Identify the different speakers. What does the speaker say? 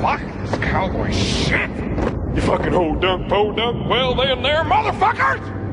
Speaker 1: Fuck this cowboy shit! You fucking old dunk, po dunk, well then there, motherfuckers!